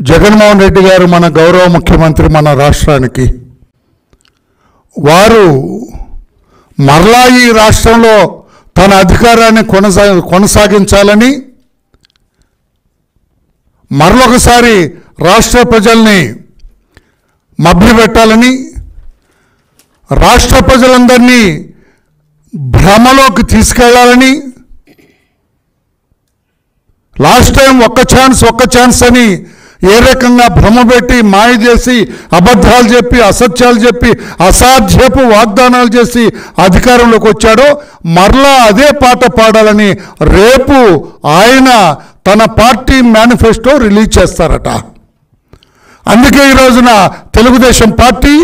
జగన్మోహన్ రెడ్డి గారు మన గౌరవ ముఖ్యమంత్రి మన రాష్ట్రానికి. వారు మరలా ఈ రాష్ట్రంలో తన అధికారాన్ని కొనసా కొనసాగించాలని మరొకసారి రాష్ట్ర ప్రజల్ని మభ్యపెట్టాలని రాష్ట్ర ప్రజలందరినీ భ్రమలోకి తీసుకెళ్ళాలని లాస్ట్ టైం ఒక్క ఛాన్స్ ఒక్క ఛాన్స్ అని ఏ రకంగా భ్రమ పెట్టి మాయ చేసి అబద్ధాలు చెప్పి అసత్యాలు చెప్పి అసాధ్యపు వాగ్దానాలు చేసి అధికారంలోకి వచ్చాడో మరలా అదే పాట పాడాలని రేపు ఆయన తన పార్టీ మేనిఫెస్టో రిలీజ్ చేస్తారట. అందుకే ఈ రోజున Telugu Desam party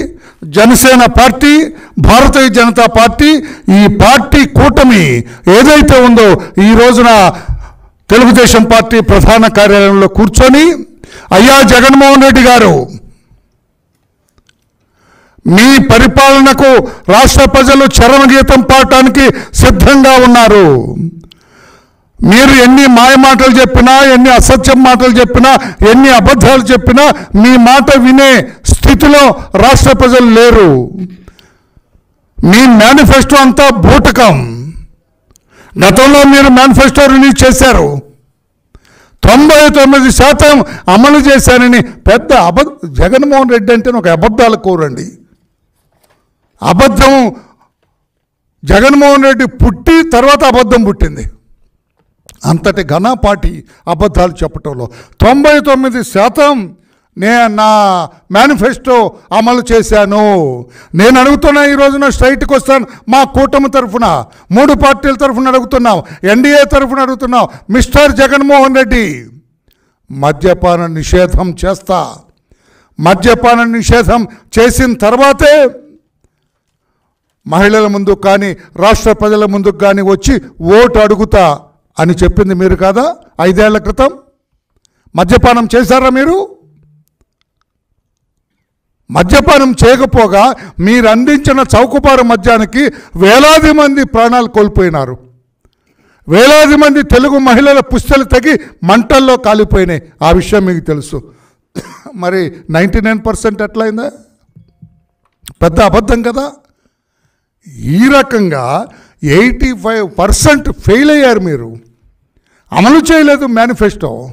Janasena party Bharatiya Janata party ఈ పార్టీ కూటమి ఏదైతే ఉందో ఈ రోజున తెలుగుదేశం పార్టీ ప్రధాన కార్యాలయంలో కూర్చొని అయ్యా జగన్మోహన్ రెడ్డి గారు మీ పరిపాలనకు రాష్ట్ర ప్రజలు చరణగీతం పాడటానికి సిద్ధంగా ఉన్నారు. మీరు ఎన్ని మాయ మాటలు చెప్పినా ఎన్ని అసత్యం మాటలు చెప్పినా ఎన్ని అబద్ధాలు చెప్పినా మీ మాట వినే స్థితిలో రాష్ట్ర ప్రజలు లేరు. మీ మేనిఫెస్టో అంతా బూటకం. గతంలో మీరు మేనిఫెస్టో రిలీజ్ చేశారు. తొంభై తొమ్మిది శాతం అమలు చేశారని పెద్ద అబద్ధ జగన్మోహన్ రెడ్డి అంటే ఒక అబద్ధాల కూరండి. అబద్ధం జగన్మోహన్ రెడ్డి పుట్టి తర్వాత అబద్ధం పుట్టింది. అంతటి ఘనపాటి అబద్ధాలు చెప్పటంలో తొంభై తొమ్మిది శాతం నే నా మేనిఫెస్టో అమలు చేశాను. నేను అడుగుతున్నా ఈ రోజున స్ట్రైట్కి వస్తాను. మా కూటమి తరఫున మూడు పార్టీల తరఫున అడుగుతున్నాం. ఎన్డీఏ తరఫున అడుగుతున్నాం. మిస్టర్ జగన్మోహన్ రెడ్డి మద్యపాన నిషేధం చేస్తా. మద్యపాన నిషేధం చేసిన తర్వాతే మహిళల ముందు కానీ రాష్ట్ర ప్రజల ముందుకు కానీ వచ్చి ఓటు అడుగుతా అని చెప్పింది మీరు కాదా? ఐదేళ్ళ క్రితం? మద్యపానం చేశారా మీరు? మద్యపానం చేయకపోగా మీరు అందించిన చౌకపార మద్యానికి వేలాది మంది ప్రాణాలు కోల్పోయినారు. వేలాది మంది తెలుగు మహిళల పుస్తలు తగి మంటల్లో కాలిపోయినాయి. ఆ విషయం మీకు తెలుసు. మరి నైంటీ నైన్ పర్సెంట్ ఎట్లయిందా? పెద్ద అబద్ధం కదా. ఈ రకంగా ఎయిటీ ఫైవ్ పర్సెంట్ ఫెయిల్ అయ్యారు మీరు. అమలు చేయలేదు మేనిఫెస్టో.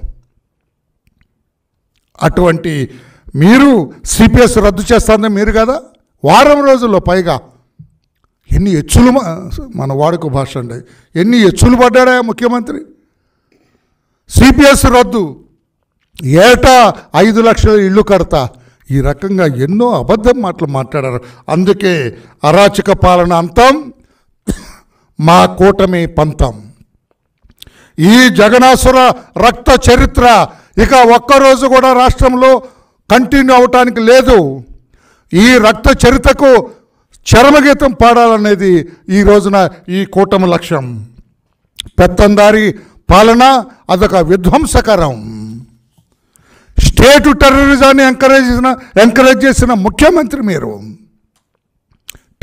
అటువంటి మీరు సిపిఎస్ రద్దు చేస్తారని మీరు కదా? వారం రోజుల్లో పైగా. ఎన్ని ఎచ్చులు మన వాడుక భాష అండి. ఎన్ని ఎచ్చులు పడ్డాడా ముఖ్యమంత్రి? సిపిఎస్ రద్దు. ఏటా ఐదు లక్షల ఇల్లు కడతా. ఈ రకంగా ఎన్నో అబద్ధం మాటలు మాట్లాడారు. అందుకే అరాచక పాలన అంతం మా కూటమి పంతం. ఈ జగనాసుర రక్త చరిత్ర ఇక ఒక్కరోజు కూడా రాష్ట్రంలో కంటిన్యూ అవటానికి లేదు. ఈ రక్త చరితకు చరమగీతం పాడాలనేది ఈ రోజున ఈ కూటమి లక్ష్యం. పెత్తందారి పాలన అదొక విధ్వంసకరం. స్టేట్ టెర్రరిజాన్ని ఎంకరేజ్ చేసిన ఎంకరేజ్ చేసిన ముఖ్యమంత్రి మీరు.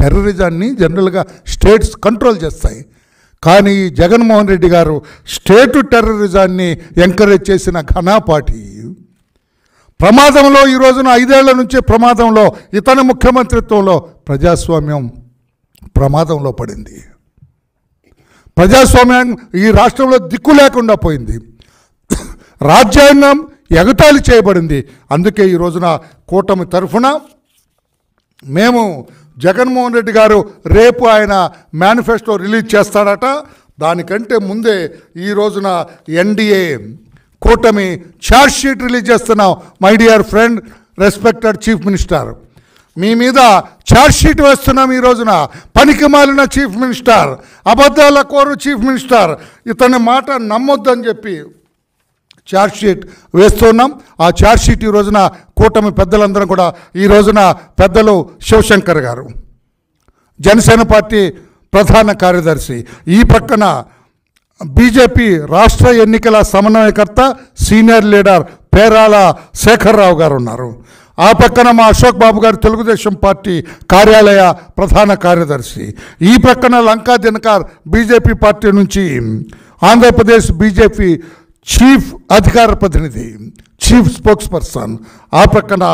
టెర్రరిజాన్ని జనరల్గా స్టేట్స్ కంట్రోల్ చేస్తాయి. కానీ జగన్మోహన్ రెడ్డి గారు స్టేట్ టెర్రరిజాన్ని ఎంకరేజ్ చేసిన ఘనాపాటి. ప్రమాదంలో ఈ రోజున ఐదేళ్ళ నుంచి ప్రమాదంలో ఇతని ముఖ్యమంత్రిత్వంలో ప్రజాస్వామ్యం ప్రమాదంలో పడింది. ప్రజాస్వామ్యం ఈ రాష్ట్రంలో దిక్కు లేకుండా పోయింది. రాజ్యాంగం ఎగతాళి చేయబడింది. అందుకే ఈ రోజున కూటమి తరఫున మేము జగన్మోహన్ రెడ్డి గారు రేపు ఆయన మేనిఫెస్టో రిలీజ్ చేస్తాడట. దానికంటే ముందే ఈ రోజున ఎన్డీఏ కూటమి ఛార్జ్ షీట్ రిలీజ్ చేస్తున్నాం my dear friend respected chief minister మీ మీద ఛార్జ్ షీట్ వేస్తున్నాం ఈ రోజున పనికి మాలిన చీఫ్ మినిస్టర్ అబద్ధాల కోరు చీఫ్ మినిస్టర్ ఇతని మాట నమ్మొద్దని చెప్పి ఛార్జ్ షీట్ వేస్తున్నాం. ఆ ఛార్జ్ షీట్ ఈ రోజున కూటమి పెద్దలందరం కూడా ఈ రోజున పెద్దలు శివశంకర్ గారు. జనసేన పార్టీ ప్రధాన కార్యదర్శి. ఈ పక్కన బీజేపీ రాష్ట్ర ఎన్నికల సమన్వయకర్త సీనియర్ లీడర్ పేరాల శేఖర్రావు గారు ఉన్నారు ఆ పక్కన మా అశోక్ బాబు గారు తెలుగుదేశం పార్టీ కార్యాలయ ప్రధాన కార్యదర్శి. ఈ పక్కన లంకా దినకార్ బీజేపీ పార్టీ నుంచి ఆంధ్రప్రదేశ్ బీజేపీ చీఫ్ అధికార ప్రతినిధి చీఫ్ స్పోక్స్ పర్సన్ ఆ పక్కన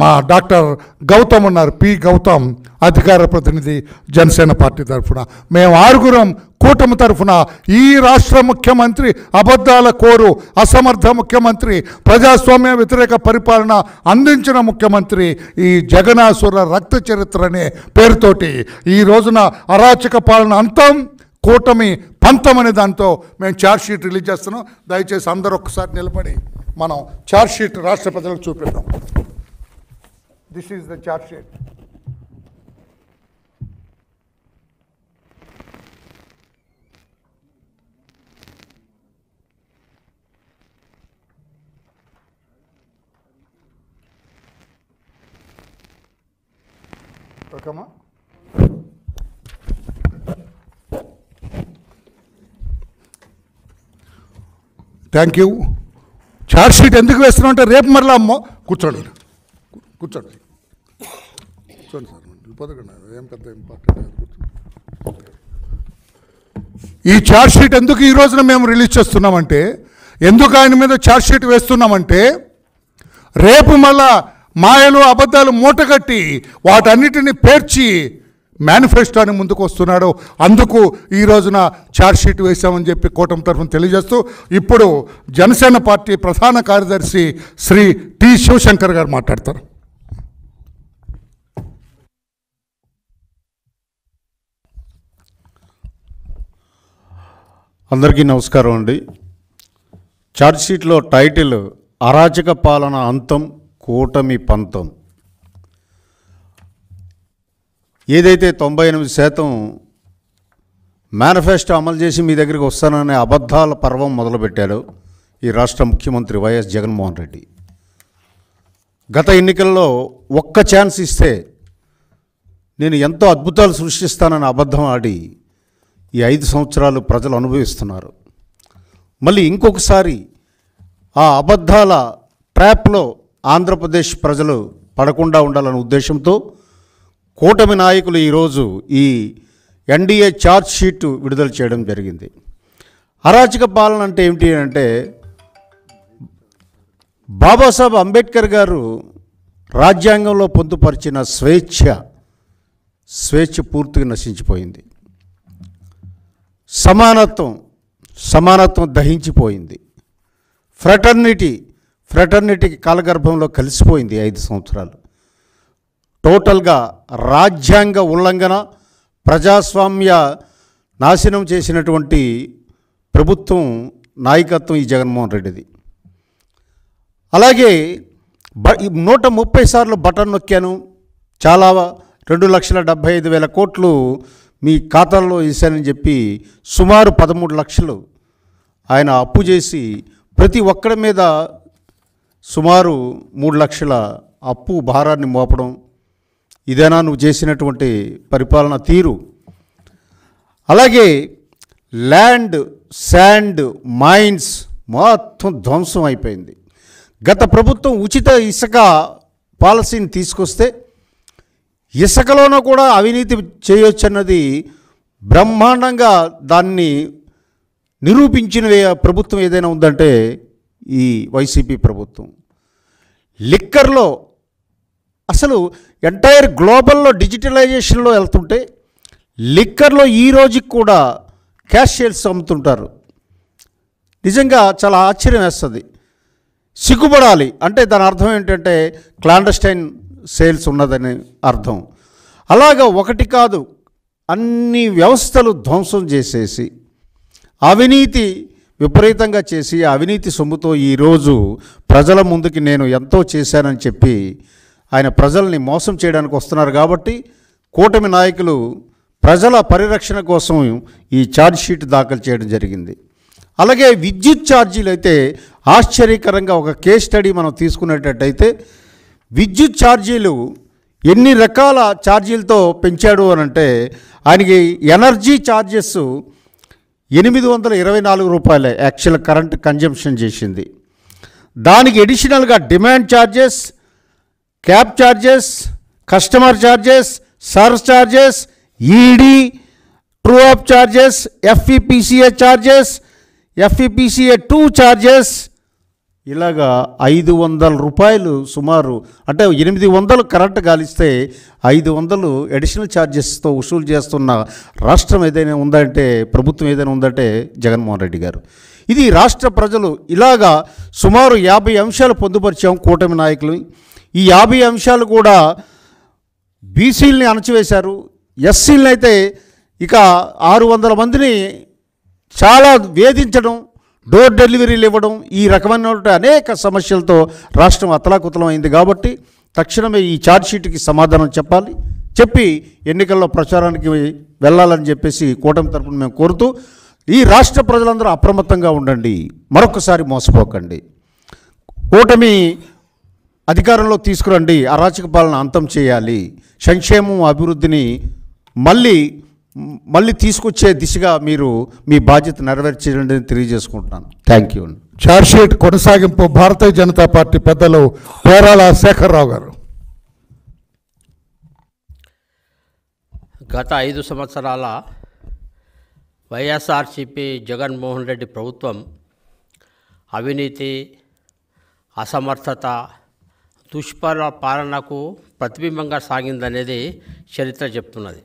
మా డాక్టర్ గౌతమ్ ఉన్నారు. పి గౌతమ్ అధికార ప్రతినిధి జనసేన పార్టీ తరఫున. మేము ఆరుగురం కూటమి తరఫున ఈ రాష్ట్ర ముఖ్యమంత్రి అబద్ధాల కోరు అసమర్థ ముఖ్యమంత్రి ప్రజాస్వామ్య వ్యతిరేక పరిపాలన అందించిన ముఖ్యమంత్రి ఈ జగనాసుర రక్త చరిత్ర అనే పేరుతోటి ఈ రోజున అరాచక పాలన అంతం కూటమి పంతం అనే దాంతో మేము ఛార్జ్షీట్ రిలీజ్ చేస్తున్నాం. దయచేసి అందరూ ఒక్కసారి నిలబడి మనం ఛార్జ్షీట్ రాష్ట్ర ప్రజలకు చూపిద్దాం. దిస్ ఈజ్ ద ఛార్జ్షీట్ ఓకేమా థ్యాంక్ యూ ఛార్జ్ షీట్ ఎందుకు వేస్తున్నావు అంటే రేపు మరలా అమ్మో. కూర్చోండి కూర్చోండి. కూర్చోండి సార్. పదకండి ఏం పెద్ద ఇంపార్టెంట్ ఈ ఛార్జ్ షీట్ ఎందుకు ఈ రోజున మేము రిలీజ్ చేస్తున్నామంటే ఎందుకు ఆయన మీద ఛార్జ్ షీట్ వేస్తున్నామంటే రేపు మళ్ళా మాయలు అబద్ధాలు మూటగట్టి వాటన్నిటిని పేర్చి మేనిఫెస్టోని ముందుకు వస్తున్నాడు అందుకు ఈ రోజున ఛార్జ్షీట్ వేశామని చెప్పి కూటమి తరఫున తెలియజేస్తూ ఇప్పుడు జనసేన పార్టీ ప్రధాన కార్యదర్శి శ్రీ టి శివశంకర్ గారు మాట్లాడతారు. అందరికీ నమస్కారం అండి. ఛార్జ్షీట్లో టైటిల్ అరాచక పాలన అంతం కూటమి పంతం. ఏదైతే తొంభై ఎనిమిది శాతం మేనిఫెస్టో అమలు చేసి మీ దగ్గరికి వస్తాననే అబద్ధాల పర్వం మొదలుపెట్టాడు ఈ రాష్ట్ర ముఖ్యమంత్రి వైఎస్ జగన్మోహన్ రెడ్డి. గత ఎన్నికల్లో ఒక్క ఛాన్స్ ఇస్తే నేను ఎంతో అద్భుతాలు సృష్టిస్తానని అబద్ధం ఆడి ఈ ఐదు సంవత్సరాలు ప్రజలు అనుభవిస్తున్నారు. మళ్ళీ ఇంకొకసారి ఆ అబద్ధాల ట్రాప్లో ఆంధ్రప్రదేశ్ ప్రజలు పడకుండా ఉండాలనే ఉద్దేశంతో కూటమి నాయకులు ఈరోజు ఈ ఎన్డీఏ ఛార్జ్ షీట్ విడుదల చేయడం జరిగింది. అరాచక పాలన అంటే ఏమిటి అంటే బాబాసాహెబ్ అంబేద్కర్ గారు రాజ్యాంగంలో పొందుపరిచిన స్వేచ్ఛ స్వేచ్ఛ పూర్తిగా నశించిపోయింది. సమానత్వం సమానత్వం దహించిపోయింది. ఫ్రెటర్నిటీ ఫ్రెటర్నిటీకి కాలగర్భంలో కలిసిపోయింది ఐదు సంవత్సరాలు. టోటల్గా రాజ్యాంగ ఉల్లంఘన ప్రజాస్వామ్య నాశనం చేసినటువంటి ప్రభుత్వం నాయకత్వం ఈ జగన్మోహన్ రెడ్డిది. అలాగే బ నూట ముప్పై సార్లు బటన్ నొక్కాను. చాలా రెండు లక్షల డెబ్భై ఐదు వేల కోట్లు మీ ఖాతాల్లో వేశానని చెప్పి సుమారు పదమూడు లక్షలు ఆయన అప్పు చేసి ప్రతి ఒక్కడి మీద సుమారు మూడు లక్షల అప్పు భారాన్ని మోపడం ఇదేనా నువ్వు చేసినటువంటి పరిపాలన తీరు? అలాగే ల్యాండ్ శాండ్ మైన్స్ మొత్తం ధ్వంసం అయిపోయింది. గత ప్రభుత్వం ఉచిత ఇసుక పాలసీని తీసుకొస్తే ఇసుకలోనూ కూడా అవినీతి చేయొచ్చన్నది బ్రహ్మాండంగా దాన్ని నిరూపించిన ప్రభుత్వం ఏదైనా ఉందంటే ఈ వైసీపీ ప్రభుత్వం. లిక్కర్లో అసలు ఎంటైర్ గ్లోబల్లో డిజిటలైజేషన్లో వెళ్తుంటే లిక్కర్లో ఈ రోజుకి కూడా క్యాష్ సేల్స్ అమ్ముతుంటారు. నిజంగా చాలా ఆశ్చర్యం వేస్తుంది. సిగ్గుపడాలి. అంటే దాని అర్థం ఏంటంటే క్లాండస్టైన్ సేల్స్ ఉన్నదని అర్థం. అలాగా ఒకటి కాదు అన్ని వ్యవస్థలు ధ్వంసం చేసేసి అవినీతి విపరీతంగా చేసి అవినీతి సొమ్ముతో ఈరోజు ప్రజల ముందుకి నేను ఎంతో చేశానని చెప్పి ఆయన ప్రజల్ని మోసం చేయడానికి వస్తున్నారు కాబట్టి కూటమి నాయకులు ప్రజల పరిరక్షణ కోసం ఈ ఛార్జ్షీట్ దాఖలు చేయడం జరిగింది. అలాగే విద్యుత్ ఛార్జీలు అయితే ఆశ్చర్యకరంగా ఒక కేస్ స్టడీ మనం తీసుకునేటట్టయితే విద్యుత్ ఛార్జీలు ఎన్ని రకాల ఛార్జీలతో పెంచాడు అని అంటే ఆయనకి ఎనర్జీ ఛార్జెస్ ఎనిమిది వందల ఇరవై నాలుగు రూపాయలే యాక్చువల్ కరెంట్ కన్జంప్షన్ చేసింది. దానికి ఎడిషనల్గా demand charges cab charges customer charges serve charges ED true up charges FEPCA charges FEPCA two charges ఇలాగా ఐదు వందల రూపాయలు సుమారు అంటే ఎనిమిది వందలు కరెంట్ గాలిస్తే ఐదు వందలు అడిషనల్ ఛార్జెస్తో వసూలు చేస్తున్న రాష్ట్రం ఏదైనా ఉందంటే ప్రభుత్వం ఏదైనా ఉందంటే జగన్మోహన్ రెడ్డి గారు. ఇది రాష్ట్ర ప్రజలు ఇలాగా సుమారు యాభై అంశాలు పొందుపరిచాం కూటమి నాయకులు. ఈ యాభై అంశాలు కూడా బీసీలని అణచివేశారు. ఎస్సీలని అయితే ఇక ఆరు వందల మందిని చాలా వేధించడం డోర్ డెలివరీలు ఇవ్వడం ఈ రకమైనటువంటి అనేక సమస్యలతో రాష్ట్రం అతలాకుతలం అయింది కాబట్టి తక్షణమే ఈ ఛార్జ్షీట్కి సమాధానం చెప్పాలి. చెప్పి ఎన్నికల్లో ప్రచారానికి వెళ్ళాలని చెప్పేసి కూటమి తరపున మేము కోరుతూ ఈ రాష్ట్ర ప్రజలందరూ అప్రమత్తంగా ఉండండి. మరొకసారి మోసపోకండి. కూటమి అధికారంలో తీసుకురండి. అరాచక పాలన అంతం చేయాలి. సంక్షేమం అభివృద్ధిని మళ్ళీ మళ్ళీ తీసుకొచ్చే దిశగా మీరు మీ బాధ్యత నెరవేర్చేయండి అని తెలియజేసుకుంటున్నాను. థ్యాంక్ యూ అండి ఛార్జ్షీట్ కొనసాగింపు భారతీయ జనతా పార్టీ పెద్దలు పేరాల శేఖర్రావు గారు. గత ఐదు సంవత్సరాల వైఎస్ఆర్సిపి జగన్మోహన్ రెడ్డి ప్రభుత్వం అవినీతి అసమర్థత దుష్పర పాలనకు ప్రతిబింబంగా సాగిందనేది చరిత్ర చెప్తున్నది.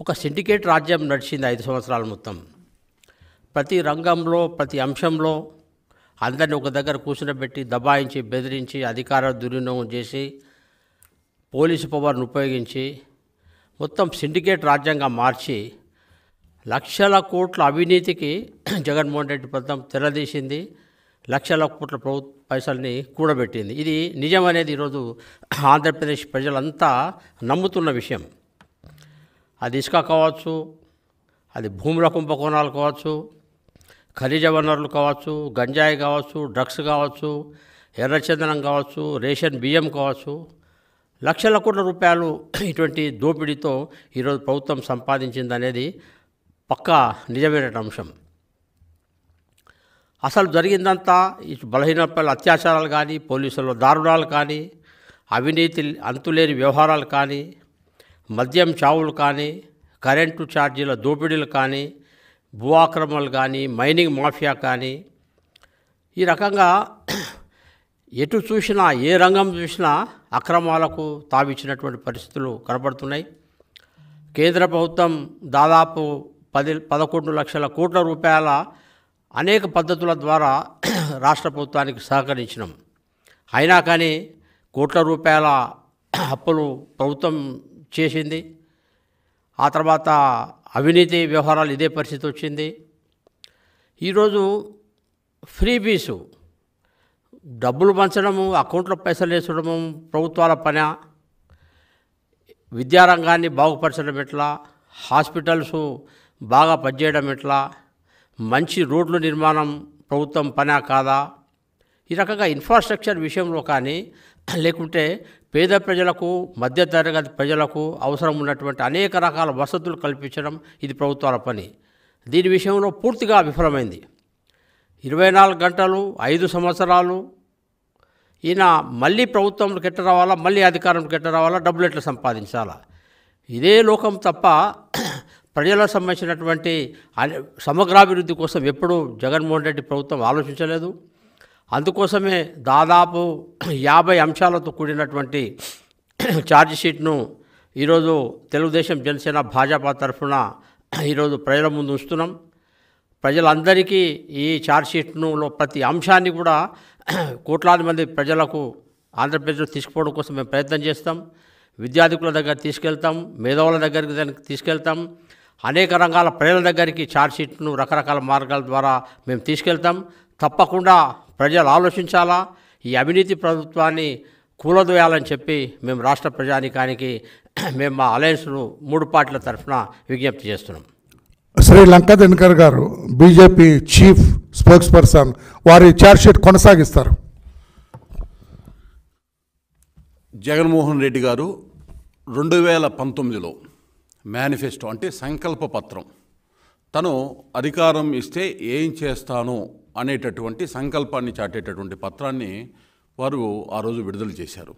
ఒక సిండికేట్ రాజ్యం నడిచింది ఐదు సంవత్సరాల మొత్తం. ప్రతి రంగంలో ప్రతి అంశంలో అందరిని ఒక దగ్గర కూర్చునబెట్టి దబాయించి బెదిరించి అధికార దుర్వినియోగం చేసి పోలీసు పవర్ను ఉపయోగించి మొత్తం సిండికేట్ రాజ్యంగా మార్చి లక్షల కోట్ల అవినీతికి జగన్మోహన్ రెడ్డి ప్రభుత్వం తెరదీసింది లక్షల కోట్ల ప్రభుత్వ పైసల్ని కూడబెట్టింది. ఇది నిజం అనేది ఈరోజు ఆంధ్రప్రదేశ్ ప్రజలంతా నమ్ముతున్న విషయం. అది ఇసుక కావచ్చు అది భూముల కుంభకోణాలు కావచ్చు ఖనిజ వనరులు కావచ్చు గంజాయి కావచ్చు డ్రగ్స్ కావచ్చు ఎర్రచందనం కావచ్చు రేషన్ బియ్యం కావచ్చు లక్షల కోట్ల రూపాయలు ఇటువంటి దోపిడీతో ఈరోజు ప్రభుత్వం సంపాదించింది అనేది పక్కా నిజమైన అంశం. అసలు జరిగిందంతా ఈ బలహీన అత్యాచారాలు కానీ పోలీసుల దారుణాలు కానీ అవినీతి అంతులేని వ్యవహారాలు కానీ మద్యం చావులు కానీ కరెంటు ఛార్జీల దోపిడీలు కానీ భూ ఆక్రమణలు కానీ మైనింగ్ మాఫియా కానీ ఈ రకంగా ఎటు చూసినా ఏ రంగం చూసినా అక్రమాలకు తావిచ్చినటువంటి పరిస్థితులు కనబడుతున్నాయి. కేంద్ర ప్రభుత్వం దాదాపు పది పదకొండు లక్షల కోట్ల రూపాయల అనేక పద్ధతుల ద్వారా రాష్ట్ర ప్రభుత్వానికి సహకరించినాం. అయినా కానీ కోట్ల రూపాయల అప్పులు ప్రభుత్వం చేసింది. ఆ తర్వాత అవినీతి వ్యవహారాలు ఇదే పరిస్థితి వచ్చింది. ఈరోజు ఫ్రీబీసు డబ్బులు పంచడము అకౌంట్లో పైసలు వేసడము ప్రభుత్వాల పని విద్యారంగాన్ని బాగుపరచడం ఎట్లా హాస్పిటల్స్ బాగా పనిచేయడం ఎట్లా మంచి రోడ్లు నిర్మాణం ప్రభుత్వం పనా కాదా ఈ రకంగా ఇన్ఫ్రాస్ట్రక్చర్ విషయంలో కానీ లేకుంటే పేద ప్రజలకు మధ్యతరగతి ప్రజలకు అవసరం ఉన్నటువంటి అనేక రకాల వసతులు కల్పించడం ఇది ప్రభుత్వాల పని. దీని విషయంలో పూర్తిగా విఫలమైంది. ఇరవై నాలుగు గంటలు ఐదు సంవత్సరాలు ఈయన మళ్ళీ ప్రభుత్వంలోకి ఎట్ట రావాలా మళ్ళీ అధికారంలోకి ఎట్ట రావాలా డబ్బులు ఎట్లా సంపాదించాలా? ఇదే లోకం తప్ప ప్రజలకు సంబంధించినటువంటి సమగ్రాభివృద్ధి కోసం ఎప్పుడూ జగన్మోహన్ రెడ్డి ప్రభుత్వం ఆలోచించలేదు. అందుకోసమే దాదాపు యాభై అంశాలతో కూడినటువంటి ఛార్జ్షీట్ను ఈరోజు తెలుగుదేశం జనసేన భాజపా తరఫున ఈరోజు ప్రజల ముందు ఉంచుతున్నాం. ప్రజలందరికీ ఈ ఛార్జ్షీట్నులో ప్రతి అంశాన్ని కూడా కోట్లాది మంది ప్రజలకు ఆంధ్రప్రదేశ్లో తీసుకుపోవడం కోసం మేము ప్రయత్నం చేస్తాం. విద్యార్థికుల దగ్గర తీసుకెళ్తాం మేధావుల దగ్గరికి దానికి తీసుకెళ్తాం. అనేక రంగాల ప్రజల దగ్గరికి ఛార్జ్షీట్ను రకరకాల మార్గాల ద్వారా మేము తీసుకెళ్తాం. తప్పకుండా ప్రజలు ఆలోచించాలా? ఈ అవినీతి ప్రభుత్వాన్ని కూలదోయాలని చెప్పి మేము రాష్ట్ర ప్రజానికానికి మేము మా అలయన్స్ను మూడు పార్టీల తరఫున విజ్ఞప్తి చేస్తున్నాం. శ్రీ లంకా దినకర్ గారు బీజేపీ చీఫ్ స్పోక్స్ పర్సన్ వారి ఛార్జ్షీట్ కొనసాగిస్తారు. జగన్మోహన్ రెడ్డి గారు రెండు వేల పంతొమ్మిదిలో మేనిఫెస్టో అంటే సంకల్ప పత్రం. తను అధికారం ఇస్తే ఏం చేస్తాను అనేటటువంటి సంకల్పాన్ని చాటేటటువంటి పత్రాన్ని వారు ఆ రోజు విడుదల చేశారు.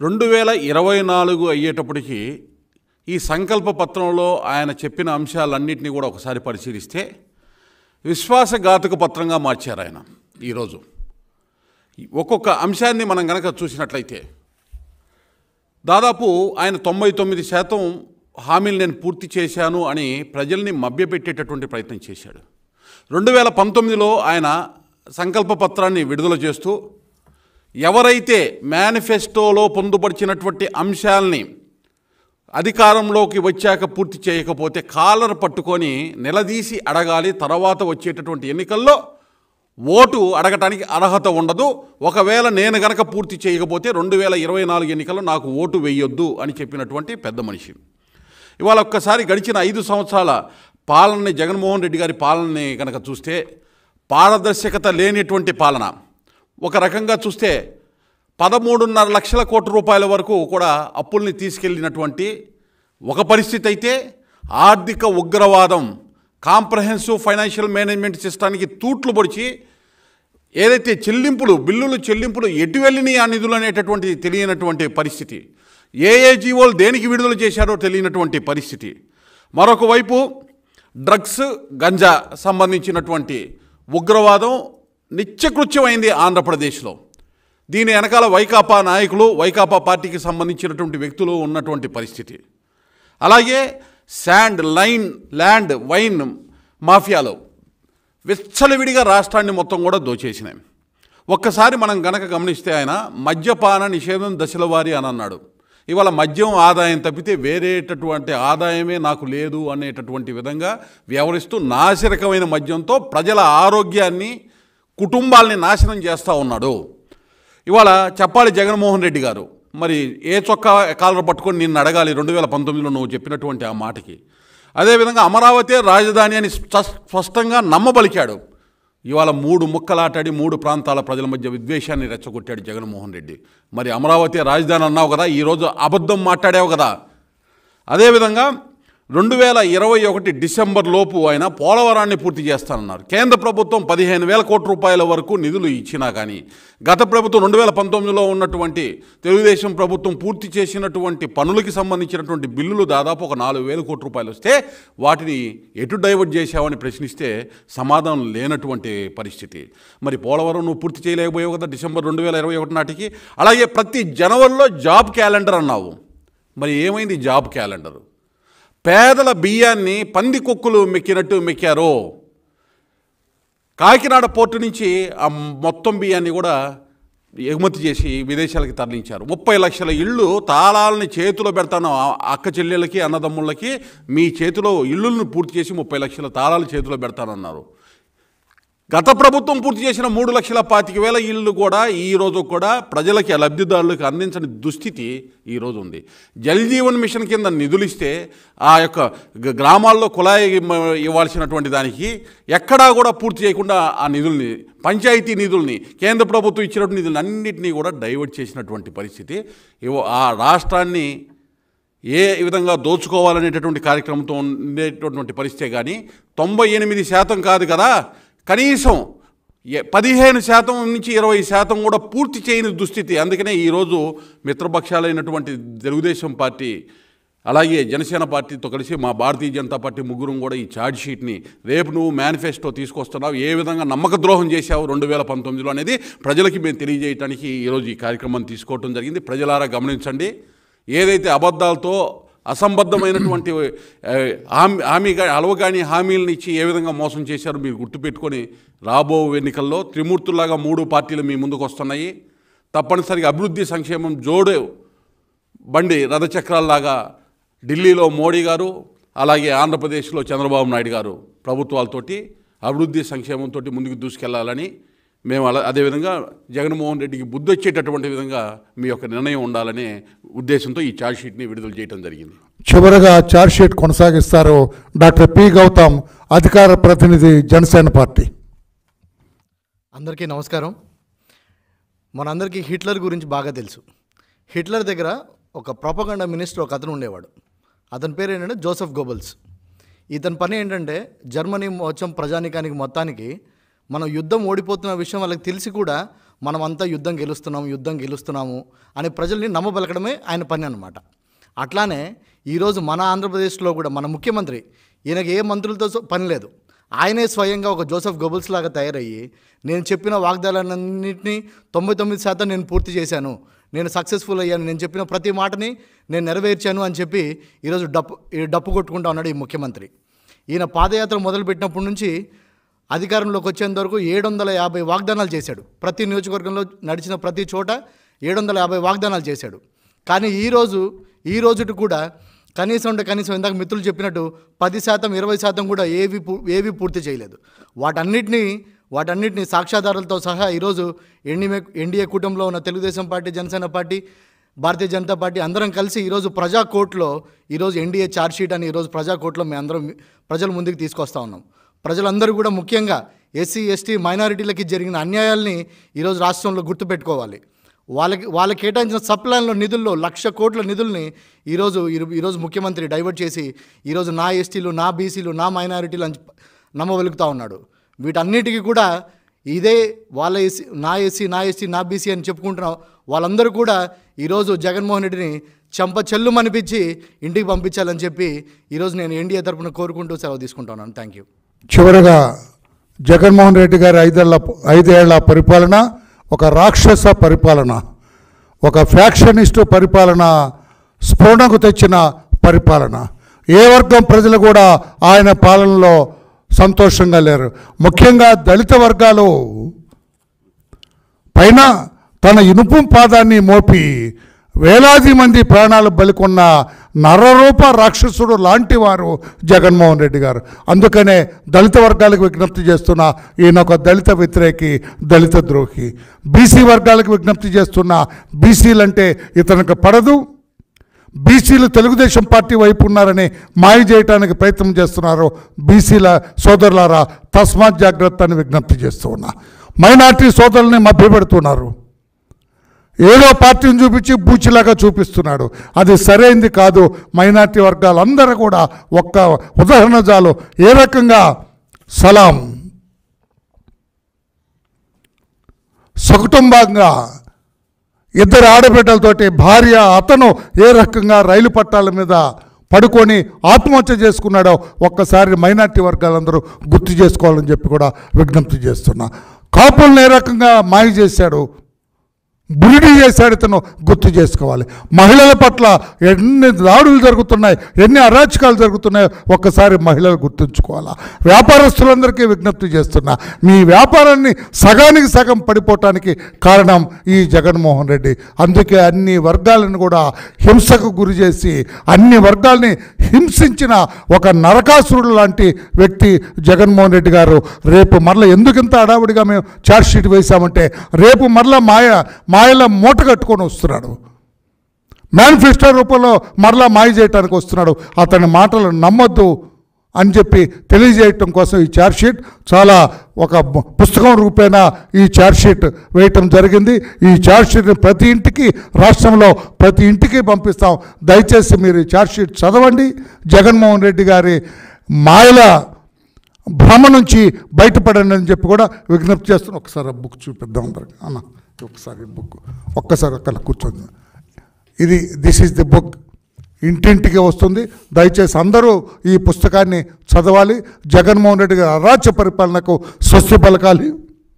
రెండు వేల ఇరవై నాలుగు అయ్యేటప్పటికీ ఈ సంకల్ప పత్రంలో ఆయన చెప్పిన అంశాలన్నింటినీ కూడా ఒకసారి పరిశీలిస్తే విశ్వాసఘాతక పత్రంగా మార్చారు ఆయన ఈరోజు ఒక్కొక్క అంశాన్ని మనం కనుక చూసినట్లయితే దాదాపు ఆయన తొంభై తొమ్మిది శాతం హామీలు నేను పూర్తి చేశాను అని ప్రజల్ని మభ్యపెట్టేటటువంటి ప్రయత్నం చేశాడు. రెండు వేల పంతొమ్మిదిలో ఆయన సంకల్ప పత్రాన్ని విడుదల చేస్తూ ఎవరైతే మేనిఫెస్టోలో పొందుపరిచినటువంటి అంశాల్ని అధికారంలోకి వచ్చాక పూర్తి చేయకపోతే కాలర్ పట్టుకొని నిలదీసి అడగాలి తర్వాత వచ్చేటటువంటి ఎన్నికల్లో ఓటు అడగటానికి అర్హత ఉండదు. ఒకవేళ నేను గనక పూర్తి చేయకపోతే రెండు వేల ఇరవై నాలుగు ఎన్నికల్లో నాకు ఓటు వేయొద్దు అని చెప్పినటువంటి పెద్ద మనిషి. ఇవాళ ఒక్కసారి గడిచిన ఐదు సంవత్సరాల పాలనని జగన్మోహన్ రెడ్డి గారి పాలనని కనుక చూస్తే పారదర్శకత లేనిటువంటి పాలన. ఒక రకంగా చూస్తే పదమూడున్నర లక్షల కోట్ల రూపాయల వరకు కూడా అప్పుల్ని తీసుకెళ్ళినటువంటి ఒక పరిస్థితి అయితే ఆర్థిక ఉగ్రవాదం కాంప్రహెన్సివ్ ఫైనాన్షియల్ మేనేజ్మెంట్ సిస్టానికి తూట్లు పొడిచి ఏదైతే చెల్లింపులు బిల్లులు చెల్లింపులు ఎటు వెళ్ళినాయి ఆ నిధులు అనేటటువంటిది తెలియనటువంటి పరిస్థితి. ఏఏజీఓలు దేనికి విడుదల చేశారో తెలియనటువంటి పరిస్థితి. మరొకవైపు డ్రగ్స్ గంజా సంబంధించినటువంటి ఉగ్రవాదం నిత్యకృత్యమైంది ఆంధ్రప్రదేశ్లో. దీని వెనకాల వైకాపా నాయకులు వైకాపా పార్టీకి సంబంధించినటువంటి వ్యక్తులు ఉన్నటువంటి పరిస్థితి. అలాగే శాండ్ లైన్ ల్యాండ్ వైన్ మాఫియాలో విచ్చలవిడిగా రాష్ట్రాన్ని మొత్తం కూడా దోచేసినాయి. ఒక్కసారి మనం గనక గమనిస్తే ఆయన మద్యపాన నిషేధం దశల వారి అని అన్నాడు. ఇవాళ మద్యం ఆదాయం తప్పితే వేరేటటువంటి ఆదాయమే నాకు లేదు అనేటటువంటి విధంగా వ్యవహరిస్తూ నాసిరకమైన మద్యంతో ప్రజల ఆరోగ్యాన్ని కుటుంబాల్ని నాశనం చేస్తూ ఉన్నాడు. ఇవాళ చెప్పాలి జగన్మోహన్ రెడ్డి గారు. మరి ఏ చొక్కా కాలర్ పట్టుకొని నిన్ను అడగాలి రెండు వేల పంతొమ్మిదిలో నువ్వు చెప్పినటువంటి ఆ మాటకి. అదేవిధంగా అమరావతి రాజధాని అని స్పష్టంగా నమ్మబలికాడు. ఇవాళ మూడు ముక్కలాటాడి మూడు ప్రాంతాల ప్రజల మధ్య విద్వేషాన్ని రెచ్చగొట్టాడు జగన్మోహన్ రెడ్డి. మరి అమరావతి రాజధాని అన్నావు కదా ఈరోజు అబద్ధం మాట్లాడావు కదా. అదేవిధంగా రెండు వేల ఇరవై ఒకటి డిసెంబర్ లోపు ఆయన పోలవరాన్ని పూర్తి చేస్తానన్నారు. కేంద్ర ప్రభుత్వం పదిహేను వేల కోట్ల రూపాయల వరకు నిధులు ఇచ్చినా కానీ గత ప్రభుత్వం రెండు వేల పంతొమ్మిదిలో ఉన్నటువంటి తెలుగుదేశం ప్రభుత్వం పూర్తి చేసినటువంటి పనులకి సంబంధించినటువంటి బిల్లులు దాదాపు ఒక నాలుగు వేల కోట్ల రూపాయలు వస్తే వాటిని ఎటు డైవర్ట్ చేశావని ప్రశ్నిస్తే సమాధానం లేనటువంటి పరిస్థితి. మరి పోలవరం నువ్వు పూర్తి చేయలేకపోయావు కదా డిసెంబర్ రెండు వేల ఇరవై ఒకటి నాటికి. అలాగే ప్రతి జనవరిలో జాబ్ క్యాలెండర్ అన్నావు. మరి ఏమైంది జాబ్ క్యాలెండర్? పేదల బియ్యాన్ని పంది కుక్కులు మెక్కినట్టు మెక్కారు. కాకినాడ పోర్టు నుంచి ఆ మొత్తం బియ్యాన్ని కూడా ఎగుమతి చేసి విదేశాలకి తరలించారు. ముప్పై లక్షల ఇళ్ళు తాళాలని చేతిలో పెడతాను అక్క చెల్లెళ్ళకి అన్నదమ్ముళ్ళకి మీ చేతిలో ఇళ్ళను పూర్తి చేసి ముప్పై లక్షల తాళాలు చేతిలో పెడతానన్నారు. గత ప్రభుత్వం పూర్తి చేసిన మూడు లక్షల పాతిక వేల ఇళ్ళు కూడా ఈ కూడా ప్రజలకి లబ్ధిదారులకు అందించని దుస్థితి ఈరోజు ఉంది. జల్జీవన్ మిషన్ కింద నిధులు ఇస్తే ఆ యొక్క గ్రామాల్లో కుళాయి ఇవ్వాల్సినటువంటి దానికి ఎక్కడా కూడా పూర్తి చేయకుండా ఆ నిధుల్ని పంచాయతీ నిధుల్ని కేంద్ర ప్రభుత్వం ఇచ్చినటువంటి నిధులు అన్నింటినీ కూడా డైవర్ట్ చేసినటువంటి పరిస్థితి. ఆ రాష్ట్రాన్ని ఏ విధంగా దోచుకోవాలనేటటువంటి కార్యక్రమంతో ఉండేటటువంటి పరిస్థితే కానీ తొంభై ఎనిమిది శాతం కాదు కదా. కనీసం పదిహేను శాతం నుంచి ఇరవై శాతం కూడా పూర్తి చేయని దుస్థితి. అందుకనే ఈరోజు మిత్రపక్షాలైనటువంటి తెలుగుదేశం పార్టీ అలాగే జనసేన పార్టీతో కలిసి మా భారతీయ జనతా పార్టీ ముగ్గురం కూడా ఈ ఛార్జ్ షీట్ని రేపు నువ్వు మేనిఫెస్టో తీసుకొస్తున్నావు ఏ విధంగా నమ్మక ద్రోహం చేశావు రెండు వేల పంతొమ్మిదిలో అనేది ప్రజలకి మేము తెలియజేయడానికి ఈరోజు ఈ కార్యక్రమం తీసుకోవడం జరిగింది. ప్రజలారా గమనించండి ఏదైతే అబద్ధాలతో అసంబద్ధమైనటువంటి హామీ హామీగా అలవగాని హామీలను ఇచ్చి ఏ విధంగా మోసం చేశారో మీరు గుర్తుపెట్టుకొని రాబో ఎన్నికల్లో త్రిమూర్తులాగా మూడు పార్టీలు మీ ముందుకు వస్తున్నాయి. తప్పనిసరిగా అభివృద్ధి సంక్షేమం జోడు బండి రథచక్రాల్లాగా ఢిల్లీలో మోడీ గారు అలాగే ఆంధ్రప్రదేశ్లో చంద్రబాబు నాయుడు గారు ప్రభుత్వాలతోటి అభివృద్ధి సంక్షేమంతో ముందుకు దూసుకెళ్ళాలని మేము అలా అదేవిధంగా జగన్మోహన్ రెడ్డికి బుద్ధి వచ్చేటటువంటి విధంగా మీ యొక్క నిర్ణయం ఉండాలనే ఉద్దేశంతో ఈ ఛార్జ్ షీట్ని విడుదల చేయడం జరిగింది. చివరగా ఛార్జ్షీట్ కొనసాగిస్తారు డాక్టర్ పి గౌతమ్ అధికార ప్రతినిధి జనసేన పార్టీ. అందరికీ నమస్కారం. మనందరికీ హిట్లర్ గురించి బాగా తెలుసు. హిట్లర్ దగ్గర ఒక ప్రొపగండా మినిస్టర్ ఒక అతను ఉండేవాడు. అతని పేరు ఏంటంటే జోసెఫ్ గోబల్స్. ఇతని పని ఏంటంటే జర్మనీ మొత్తం ప్రజానికానికి మొత్తానికి మనం యుద్ధం ఓడిపోతున్న విషయం వాళ్ళకి తెలిసి కూడా మనం అంతా యుద్ధం గెలుస్తున్నాము యుద్ధం గెలుస్తున్నాము అని ప్రజల్ని నమ్మబలకడమే ఆయన పని అనమాట అట్లానే ఈరోజు మన ఆంధ్రప్రదేశ్లో కూడా మన ముఖ్యమంత్రి ఈయనకి ఏ మంత్రులతో సో- పని లేదు. ఆయనే స్వయంగా ఒక జోసెఫ్ గబుల్స్ లాగా తయారయ్యి నేను చెప్పిన వాగ్దానాలన్నింటినీ తొంభై తొమ్మిది శాతం నేను పూర్తి చేశాను నేను సక్సెస్ఫుల్ అయ్యాను నేను చెప్పిన ప్రతి మాటని నేను నెరవేర్చాను అని చెప్పి ఈరోజు డప్పు ఈ డప్పు కొట్టుకుంటా ఉన్నాడు ఈ ముఖ్యమంత్రి. ఈయన పాదయాత్ర మొదలుపెట్టినప్పటి నుంచి అధికారంలోకి వచ్చేంత వరకు ఏడు వందల యాభై వాగ్దానాలు చేశాడు. ప్రతి నియోజకవర్గంలో నడిచిన ప్రతి చోట ఏడు వందల యాభై వాగ్దానాలు చేశాడు. కానీ ఈరోజు ఈ రోజుటి కూడా కనీసం అంటే కనీసం ఇందాక మిత్రులు చెప్పినట్టు పది శాతం ఇరవై శాతం కూడా ఏవి ఏవి పూర్తి చేయలేదు. వాటన్నిటినీ వాటన్నిటిని సాక్ష్యాధారాలతో సహా ఈరోజు ఎన్డీఏ ఎన్డీఏ కూటమిలో ఉన్న Telugu Desam party Janasena party Bharatiya Janata party అందరం కలిసి ఈరోజు ప్రజా కోర్టులో ఈరోజు ఎన్డీఏ ఛార్జ్ షీట్ అని ఈరోజు ప్రజా కోర్టులో మేము అందరం ప్రజల ముందుకు తీసుకొస్తా ఉన్నాం. ప్రజలందరూ కూడా ముఖ్యంగా ఎస్సీ ఎస్టీ మైనారిటీలకి జరిగిన అన్యాయాల్ని ఈరోజు రాష్ట్రంలో గుర్తుపెట్టుకోవాలి. వాళ్ళకి వాళ్ళకి కేటాయించిన సప్లైన్లో నిధుల్లో లక్ష కోట్ల నిధుల్ని ఈరోజు ఈరోజు ముఖ్యమంత్రి డైవర్ట్ చేసి ఈరోజు నా ఎస్టీలు నా బీసీలు నా మైనారిటీలు అని నమ్మవలుగుతూ ఉన్నాడు. వీటన్నిటికీ కూడా ఇదే వాళ్ళ ఎస్సీ నా ఎస్సీ నా ఎస్టీ నా బీసీ అని చెప్పుకుంటున్న వాళ్ళందరూ కూడా ఈరోజు జగన్మోహన్ రెడ్డిని చెంప చెల్లుమనిపించి ఇంటికి పంపించాలని చెప్పి ఈరోజు నేను ఎన్డీఏ తరఫున కోరుకుంటూ సెలవు తీసుకుంటున్నాను థ్యాంక్ యూ. చివరగా జగన్మోహన్ రెడ్డి గారి ఐదేళ్ళ ఐదేళ్ళ పరిపాలన ఒక రాక్షస పరిపాలన ఒక ఫ్యాక్షనిస్టు పరిపాలన స్ఫోటకు తెచ్చిన పరిపాలన. ఏ వర్గం ప్రజలు కూడా ఆయన పాలనలో సంతోషంగా లేరు. ముఖ్యంగా దళిత వర్గాలు. పైన తన ఇనుపు పాదాన్ని మోపి వేలాది మంది ప్రాణాలు బలికొన్న నరరూప రాక్షసుడు లాంటి వారు జగన్మోహన్ రెడ్డి గారు. అందుకనే దళిత వర్గాలకు విజ్ఞప్తి చేస్తున్న ఈయన ఒక దళిత వ్యతిరేకి దళిత ద్రోహి. బీసీ వర్గాలకు విజ్ఞప్తి చేస్తున్న బీసీలంటే ఇతనికి పడదు. బీసీలు తెలుగుదేశం పార్టీ వైపు ఉన్నారని మాయ చేయడానికి ప్రయత్నం చేస్తున్నారు బీసీల సోదరులారా. తస్మాత్ జాగ్రత్త అని విజ్ఞప్తి చేస్తూ ఉన్నా. మైనార్టీ సోదరుల్ని మభ్యపెడుతున్నారు. ఏదో పార్టీని చూపించి బూచిలాగా చూపిస్తున్నాడు. అది సరైంది కాదు. మైనార్టీ వర్గాలందరూ కూడా ఒక్క ఉదాహరణ చాలు. ఏ రకంగా? సలాం. సకుటుంబంగా ఇద్దరు ఆడబిడ్డలతోటి భార్య అతను ఏ రకంగా రైలు పట్టాల మీద పడుకొని ఆత్మహత్య చేసుకున్నాడో ఒక్కసారి మైనార్టీ వర్గాలందరూ గుర్తు చేసుకోవాలని చెప్పి కూడా విజ్ఞప్తి చేస్తున్నా. కాపులను ఏ రకంగా మాయ చేశాడు? బురిడి చేశాడు ఇతను గుర్తు చేసుకోవాలి. మహిళల పట్ల ఎన్ని దాడులు జరుగుతున్నాయి ఎన్ని అరాచకాలు జరుగుతున్నాయో ఒక్కసారి మహిళలు గుర్తుంచుకోవాలా. వ్యాపారస్తులందరికీ విజ్ఞప్తి చేస్తున్నా మీ వ్యాపారాన్ని సగానికి సగం పడిపోవటానికి కారణం ఈ జగన్మోహన్ రెడ్డి. అందుకే అన్ని వర్గాలను కూడా హింసకు గురి చేసి అన్ని వర్గాల్ని హింసించిన ఒక నరకాసురుడు లాంటి వ్యక్తి జగన్మోహన్ రెడ్డి గారు. రేపు మరల ఎందుకు ఇంత హడావుడిగా మేము ఛార్జ్ షీట్ వేశామంటే రేపు మరలా మాయ మా మాయల మూట కట్టుకొని వస్తున్నాడు. మేనిఫెస్టో రూపంలో మరలా మాయ చేయటానికి వస్తున్నాడు. అతని మాటలు నమ్మొద్దు అని చెప్పి తెలియజేయటం కోసం ఈ ఛార్జ్షీట్ చాలా ఒక పుస్తకం రూపేణ ఈ ఛార్జ్షీట్ వేయటం జరిగింది. ఈ ఛార్జ్షీట్ని ప్రతి ఇంటికి రాష్ట్రంలో ప్రతి ఇంటికి పంపిస్తాం. దయచేసి మీరు ఈ ఛార్జ్షీట్ చదవండి. జగన్మోహన్ రెడ్డి గారి మాయల భ్రమ నుంచి బయటపడండి అని చెప్పి కూడా విజ్ఞప్తి చేస్తున్నాను ఒకసారి బుక్ చూపిద్దాం అందరికి. అన్న. ఒకసారి బుక్ ఒక్కసారి అక్కడ కూర్చొని. ఇది దిస్ ఈజ్ ది బుక్ ఇంటింటికి వస్తుంది. దయచేసి అందరూ ఈ పుస్తకాన్ని చదవాలి. జగన్మోహన్ రెడ్డి గారి అరాచ పరిపాలనకు స్వస్తి పలకాలి.